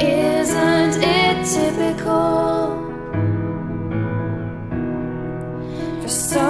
Isn't it typical? for someone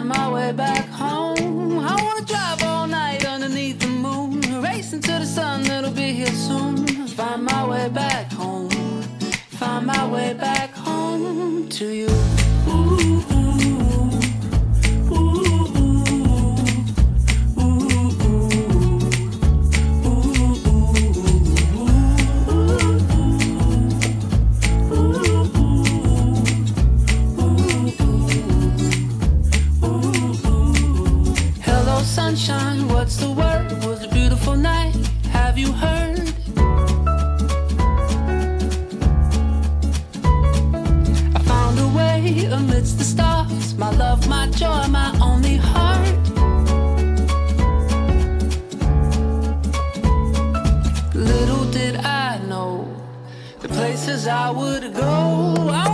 find my way back home. I wanna drive all night underneath the moon, racing to the sun that'll be here soon. Find my way back home, find my way back home to you. Ooh. places I would go. I